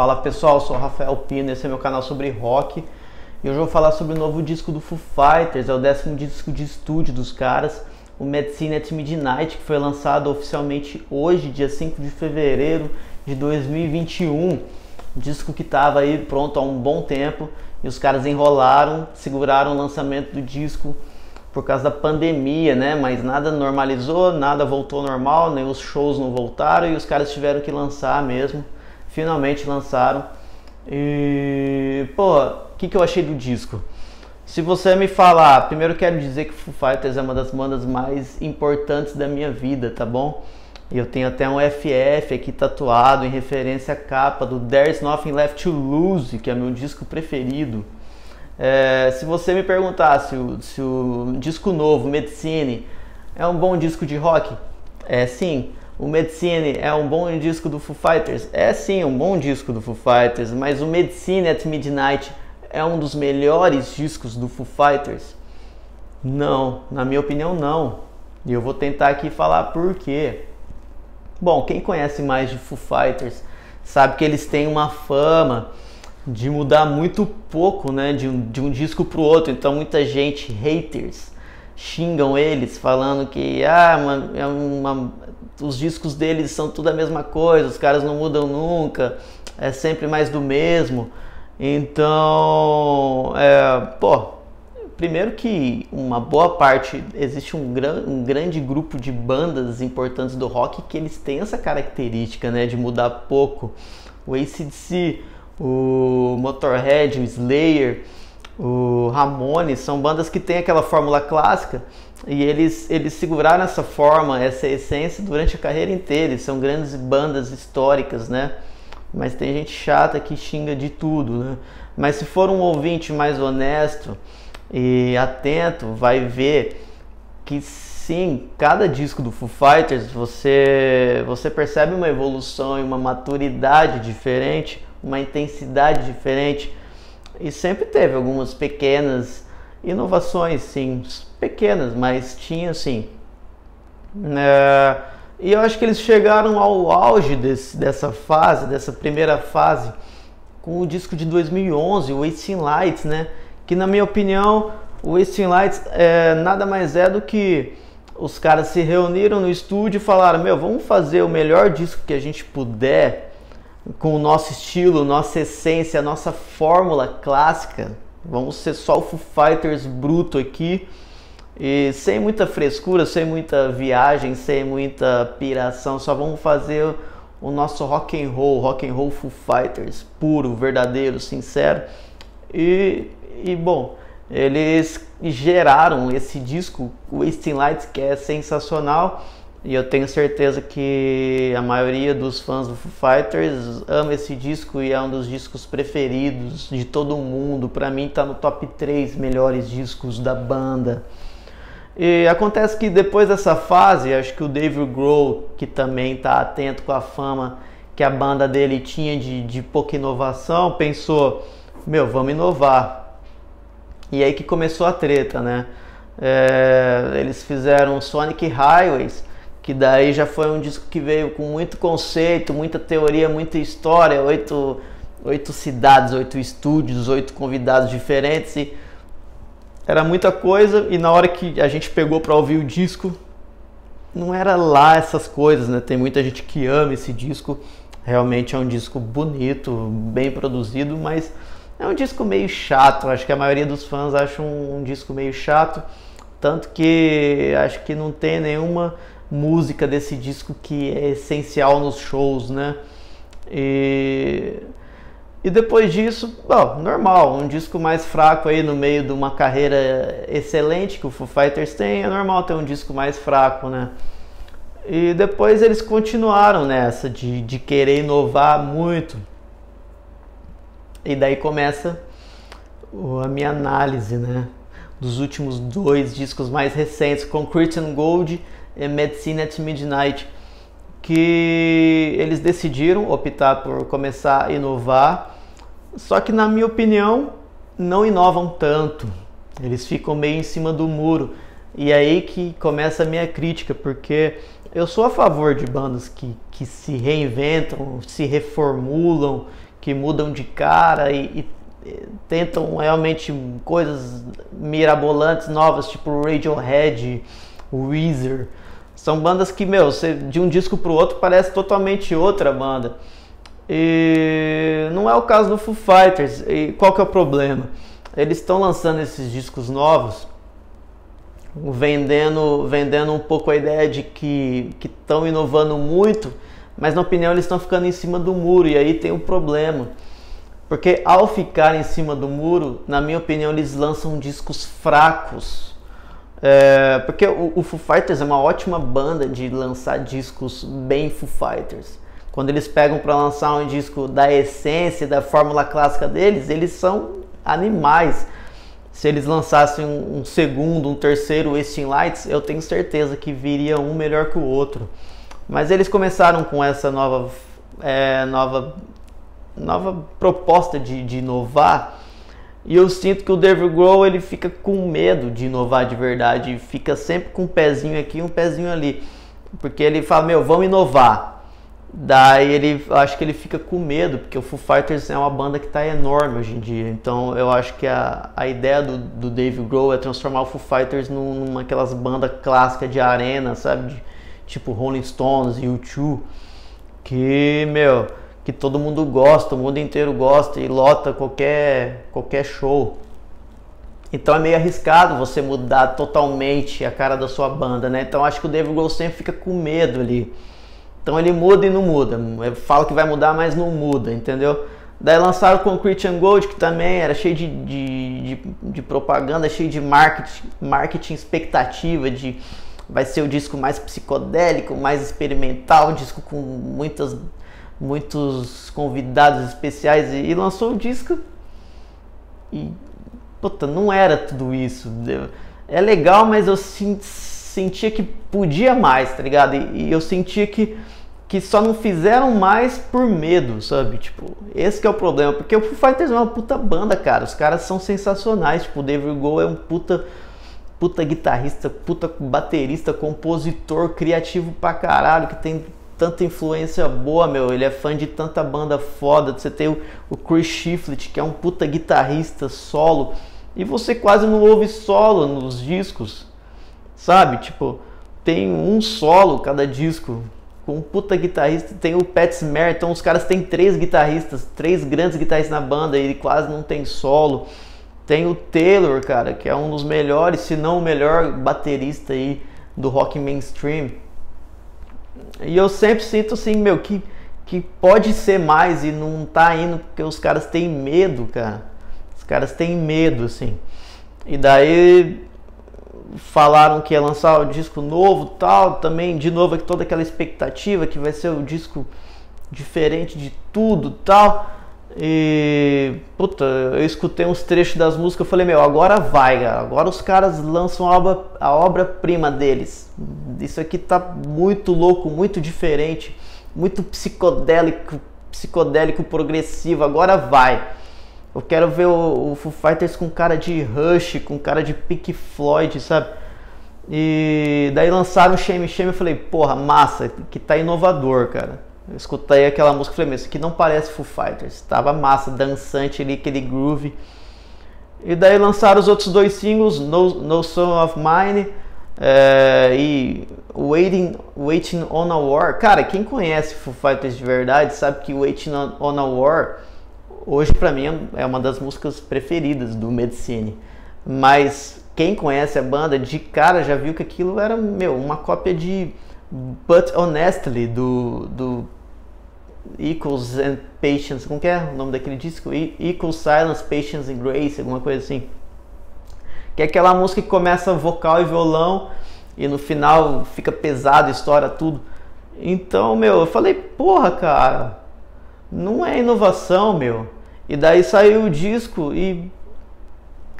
Fala pessoal, sou Rafael Pino, esse é meu canal sobre rock e hoje eu vou falar sobre o novo disco do Foo Fighters, é o décimo disco de estúdio dos caras, o Medicine at Midnight, que foi lançado oficialmente hoje, dia 5 de fevereiro de 2021. Disco que estava aí pronto há um bom tempo e os caras enrolaram, seguraram o lançamento do disco por causa da pandemia, né? Mas nada normalizou, nada voltou normal, nem os shows não voltaram e os caras tiveram que lançar mesmo. Finalmente lançaram. E, pô, o que, que eu achei do disco? Se você me falar, primeiro quero dizer que Foo Fighters é uma das bandas mais importantes da minha vida, tá bom? Eu tenho até um FF aqui tatuado em referência à capa do There's Nothing Left to Lose, que é meu disco preferido. É, se você me perguntar se o, se o disco novo, Medicine, é um bom disco de rock, é sim. O Medicine é um bom disco do Foo Fighters? É sim, um bom disco do Foo Fighters, mas o Medicine at Midnight é um dos melhores discos do Foo Fighters? Não, na minha opinião não. E eu vou tentar aqui falar por quê. Bom, quem conhece mais de Foo Fighters sabe que eles têm uma fama de mudar muito pouco, né, de um, de um disco para o outro. Então muita gente, haters, xingam eles falando que ah, uma, é uma, os discos deles são tudo a mesma coisa, os caras não mudam nunca, é sempre mais do mesmo. Então, é, pô, primeiro que uma boa parte, existe um, gran, um grande grupo de bandas importantes do rock que eles têm essa característica, né, de mudar pouco. O ACDC, o Motorhead, o Slayer, o Ramones, são bandas que têm aquela fórmula clássica e eles, eles seguraram essa forma, essa essência durante a carreira inteira. Eles são grandes bandas históricas, né? Mas tem gente chata que xinga de tudo, né? Mas se for um ouvinte mais honesto e atento, vai ver que sim, cada disco do Foo Fighters você, você percebe uma evolução e uma maturidade diferente, uma intensidade diferente. E sempre teve algumas pequenas inovações, sim, pequenas, mas tinha sim. É, e eu acho que eles chegaram ao auge desse, dessa fase, dessa primeira fase, com o disco de 2011, o Wasting Lights, né? Que na minha opinião, o Wasting Lights é, nada mais é do que os caras se reuniram no estúdio e falaram: Meu, vamos fazer o melhor disco que a gente puder, com o nosso estilo, nossa essência, nossa fórmula clássica. Vamos ser só o Foo Fighters bruto aqui. E sem muita frescura, sem muita viagem, sem muita piração, só vamos fazer o nosso rock and roll, rock and roll Foo Fighters, puro, verdadeiro, sincero. E, e bom, eles geraram esse disco, Wasting Lights, que é sensacional. E eu tenho certeza que a maioria dos fãs do Foo Fighters ama esse disco e é um dos discos preferidos de todo mundo. Para mim tá no top 3 melhores discos da banda. E acontece que depois dessa fase, acho que o Dave Grohl, que também está atento com a fama que a banda dele tinha de, de pouca inovação, pensou: meu, vamos inovar. E aí que começou a treta, né? É, eles fizeram Sonic Highways, que daí já foi um disco que veio com muito conceito, muita teoria, muita história, oito, oito cidades, oito estúdios, oito convidados diferentes e era muita coisa e na hora que a gente pegou para ouvir o disco, não era lá essas coisas, né? Tem muita gente que ama esse disco. Realmente é um disco bonito, bem produzido, mas é um disco meio chato. Acho que a maioria dos fãs acham um, disco meio chato, tanto que acho que não tem nenhuma música desse disco que é essencial nos shows, né? E e depois disso, bom, normal, um disco mais fraco aí no meio de uma carreira excelente que o Foo Fighters tem, é normal ter um disco mais fraco, né? E depois eles continuaram nessa de, de querer inovar muito. E daí começa a minha análise, né? Dos últimos dois discos mais recentes, Concrete and Gold Medicine at Midnight que eles decidiram optar por começar a inovar, só que na minha opinião não inovam tanto. Eles ficam meio em cima do muro. E é aí que começa a minha crítica, porque eu sou a favor de bandas que, que se reinventam, se reformulam, que mudam de cara e, e tentam realmente coisas mirabolantes, novas, tipo Radiohead, Weezer. São bandas que, meu, você, de um disco pro outro parece totalmente outra banda. E não é o caso do Foo Fighters. E qual que é o problema? Eles estão lançando esses discos novos, vendendo, vendendo um pouco a ideia de que estão inovando muito, mas na opinião eles estão ficando em cima do muro e aí tem um problema. Porque ao ficar em cima do muro, na minha opinião, eles lançam discos fracos. É, porque o, o Foo Fighters é uma ótima banda de lançar discos bem Foo Fighters. Quando eles pegam para lançar um disco da essência, da fórmula clássica deles, eles são animais. Se eles lançassem um, segundo, um terceiro Wasting Lights, eu tenho certeza que viria um melhor que o outro. Mas eles começaram com essa nova, é, nova, nova proposta de, de inovar. E eu sinto que o Dave Grohl ele fica com medo de inovar de verdade, fica sempre com um pezinho aqui e um pezinho ali. Porque ele fala, meu, vamos inovar. Daí ele, acho que ele fica com medo, porque o Foo Fighters é uma banda que está enorme hoje em dia. Então eu acho que a, a ideia do, do Dave Grohl é transformar o Foo Fighters num, numa aquelas bandas clássicas de arena, sabe? De, tipo Rolling Stones, U2, que, meu, que todo mundo gosta, o mundo inteiro gosta e lota qualquer, qualquer show. Então é meio arriscado você mudar totalmente a cara da sua banda, né? Então acho que o Dave Grohl sempre fica com medo ali. Então ele muda e não muda. Fala que vai mudar, mas não muda, entendeu? Daí lançaram o Concrete and Gold, que também era cheio de, de, de, de, propaganda, cheio de marketing, marketing expectativa de vai ser o disco mais psicodélico, mais experimental, um disco com muitas, muitos convidados especiais e, e lançou o disco e puta, não era tudo isso. É legal, mas eu sentia que podia mais, tá ligado? E, e eu sentia que que só não fizeram mais por medo, sabe? Tipo, esse é o problema, porque o Foo Fighters é uma puta banda, cara. Os caras são sensacionais, tipo, o David Grohl é um puta puta guitarrista, puta baterista, compositor, criativo pra caralho, que tem tanta influência boa, meu. Ele é fã de tanta banda foda. Você tem o, o Chris Shiflett, que é um puta guitarrista solo, e você quase não ouve solo nos discos, sabe? Tipo, tem um solo cada disco com um puta guitarrista, tem o Pat Smear, então os caras têm três guitarristas, três grandes guitarristas na banda, e ele quase não tem solo. Tem o Taylor, cara, que é um dos melhores, se não o melhor baterista aí do rock mainstream. E eu sempre sinto assim, meu, que, que pode ser mais e não tá indo porque os caras têm medo, cara. Os caras têm medo, assim. E daí falaram que ia lançar o disco novo tal, também de novo toda aquela expectativa que vai ser o disco diferente de tudo tal. E puta, eu escutei uns trechos das músicas, eu falei, meu, agora vai, cara. Agora os caras lançam a obra, a obra-prima deles. Isso aqui tá muito louco, muito diferente, muito psicodélico, psicodélico progressivo. Agora vai. Eu quero ver o, o Foo Fighters com cara de Rush, com cara de Pink Floyd, sabe? E daí lançaram o Shame Shame eu falei, porra, massa, que tá inovador, cara. Eu escutei aquela música e falei, isso aqui não parece Foo Fighters. Tava massa, dançante ali, aquele groove. E daí lançaram os outros dois singles, No, no Song of Mine é, e Waiting, Waiting on a War. Cara, quem conhece Foo Fighters de verdade sabe que Waiting on a War hoje para mim é uma das músicas preferidas do Medicine. Mas quem conhece a banda de cara já viu que aquilo era, meu, uma cópia de But Honestly do, do Equals and Patience, como que é o nome daquele disco? Equals Silence, Patience and Grace, alguma coisa assim. Que é aquela música que começa vocal e violão e no final fica pesado, estoura tudo. Então, meu, eu falei, porra, cara, não é inovação, meu. E daí saiu o disco e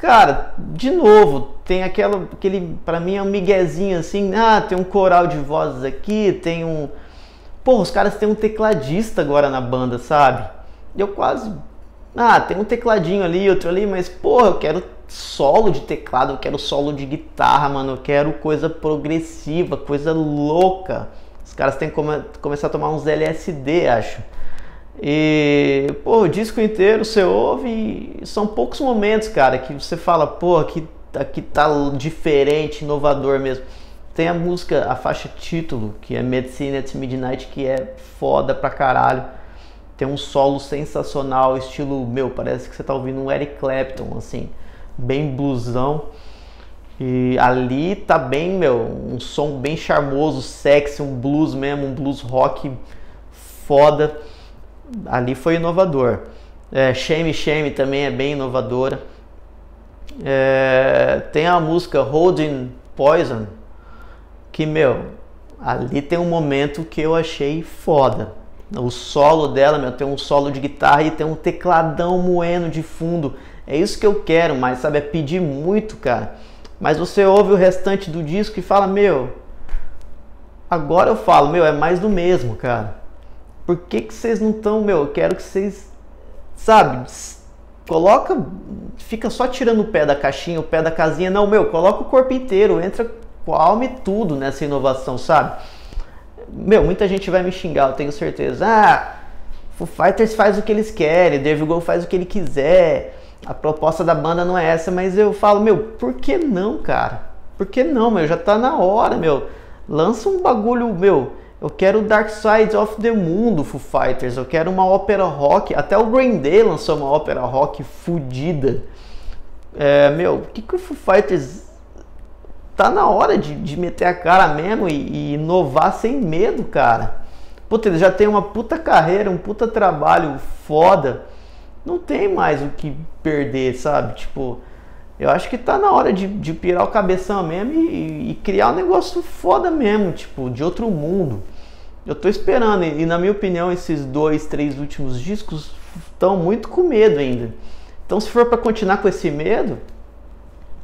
cara, de novo, tem aquela aquele para mim é um miguezinho assim, ah, tem um coral de vozes aqui, tem um Pô, os caras têm um tecladista agora na banda, sabe? Eu quase ah, tem um tecladinho ali, outro ali, mas porra, eu quero solo de teclado, eu quero solo de guitarra, mano, eu quero coisa progressiva, coisa louca. Os caras têm que come começar a tomar uns LSD, acho. E, pô, o disco inteiro você ouve e são poucos momentos, cara, que você fala, pô, aqui, aqui tá diferente, inovador mesmo. Tem a música, a faixa título, que é Medicine at Midnight, que é foda pra caralho. Tem um solo sensacional, estilo, meu, parece que você tá ouvindo um Eric Clapton, assim, bem blusão. E ali tá bem, meu, um som bem charmoso, sexy, um blues mesmo, um blues rock foda ali foi inovador. É, Shame Shame também é bem inovadora. É, tem a música Holding Poison, que, meu, ali tem um momento que eu achei foda. O solo dela, meu, tem um solo de guitarra e tem um tecladão moendo de fundo. É isso que eu quero, mas sabe, é pedir muito, cara. Mas você ouve o restante do disco e fala, meu, agora eu falo, meu, é mais do mesmo, cara. Por que, que vocês não estão, meu? Eu quero que vocês, sabe, coloca, fica só tirando o pé da caixinha, o pé da casinha. Não, meu, coloca o corpo inteiro, entra com a alma e tudo nessa inovação, sabe? Meu, muita gente vai me xingar, eu tenho certeza. Ah, Foo Fighters faz o que eles querem, Dave Grohl faz o que ele quiser. A proposta da banda não é essa, mas eu falo, meu, por que não, cara? Por que não, meu? Já tá na hora, meu. Lança um bagulho, meu eu quero Dark Side of the Moon do Foo Fighters. Eu quero uma ópera rock. Até o Green Day lançou uma ópera rock fodida. É, meu, o que, que o Foo Fighters tá na hora de, de meter a cara mesmo e, e, inovar sem medo, cara. Puta, ele já tem uma puta carreira, um puta trabalho foda. Não tem mais o que perder, sabe? Tipo, eu acho que tá na hora de, de pirar o cabeção mesmo e, e, criar um negócio foda mesmo, tipo, de outro mundo. Eu tô esperando, e, e na minha opinião, esses dois, três últimos discos estão muito com medo ainda. Então, se for para continuar com esse medo,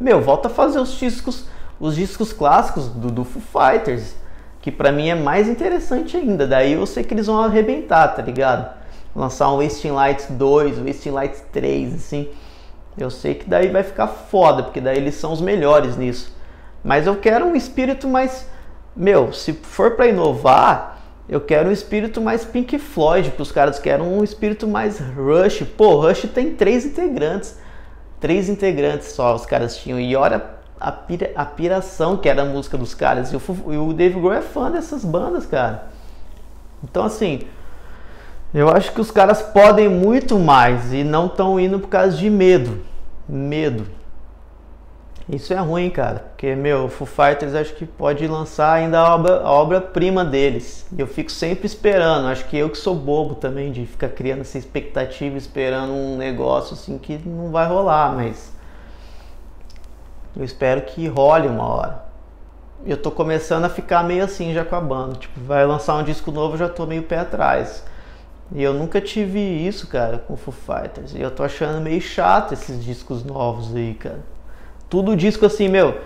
meu, volta a fazer os discos, os discos clássicos do, do Foo Fighters, que para mim é mais interessante ainda. Daí eu sei que eles vão arrebentar, tá ligado? Lançar um Wasting Lights 2, Wasting Lights 3, assim eu sei que daí vai ficar foda, porque daí eles são os melhores nisso. Mas eu quero um espírito mais. Meu, se for para inovar, eu quero um espírito mais Pink Floyd para os caras. Quero um espírito mais Rush. Pô, Rush tem três integrantes. Três integrantes só os caras tinham. E olha a, pira, a piração que era a música dos caras. E o, e o Dave Grohl é fã dessas bandas, cara. Então, assim, eu acho que os caras podem muito mais e não estão indo por causa de medo. Medo. Isso é ruim, cara, porque, meu, Foo Fighters acho que pode lançar ainda a obra-prima obra deles. E eu fico sempre esperando. Acho que eu que sou bobo também de ficar criando essa expectativa, esperando um negócio assim que não vai rolar, mas eu espero que role uma hora. Eu tô começando a ficar meio assim já com a banda. Tipo, vai lançar um disco novo, já tô meio pé atrás. E eu nunca tive isso, cara, com Foo Fighters. E eu tô achando meio chato esses discos novos aí, cara. Tudo disco assim, meu,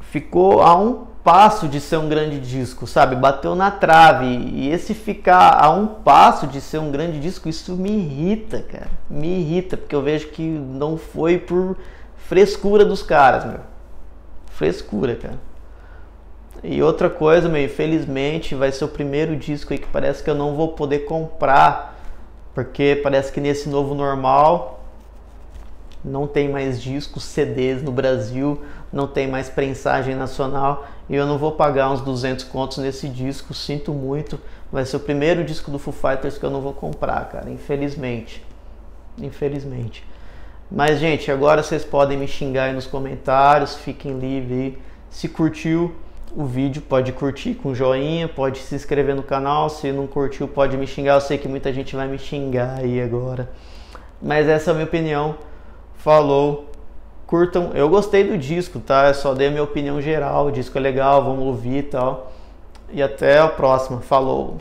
ficou a um passo de ser um grande disco, sabe? Bateu na trave. E esse ficar a um passo de ser um grande disco, isso me irrita, cara. Me irrita, porque eu vejo que não foi por frescura dos caras, meu. Frescura, cara. E outra coisa, meu, infelizmente vai ser o primeiro disco aí que parece que eu não vou poder comprar, porque parece que nesse novo normal não tem mais discos CDs no Brasil, não tem mais prensagem nacional e eu não vou pagar uns 200 contos nesse disco, sinto muito. Vai ser o primeiro disco do Foo Fighters que eu não vou comprar, cara, infelizmente. Infelizmente. Mas, gente, agora vocês podem me xingar aí nos comentários, fiquem livres aí. Se curtiu, o vídeo, pode curtir com joinha, pode se inscrever no canal, se não curtiu pode me xingar, eu sei que muita gente vai me xingar aí agora. Mas essa é a minha opinião. Falou. Curtam. Eu gostei do disco, tá? Eu só dei a minha opinião geral. O disco é legal, vamos ouvir e tal. E até a próxima. Falou.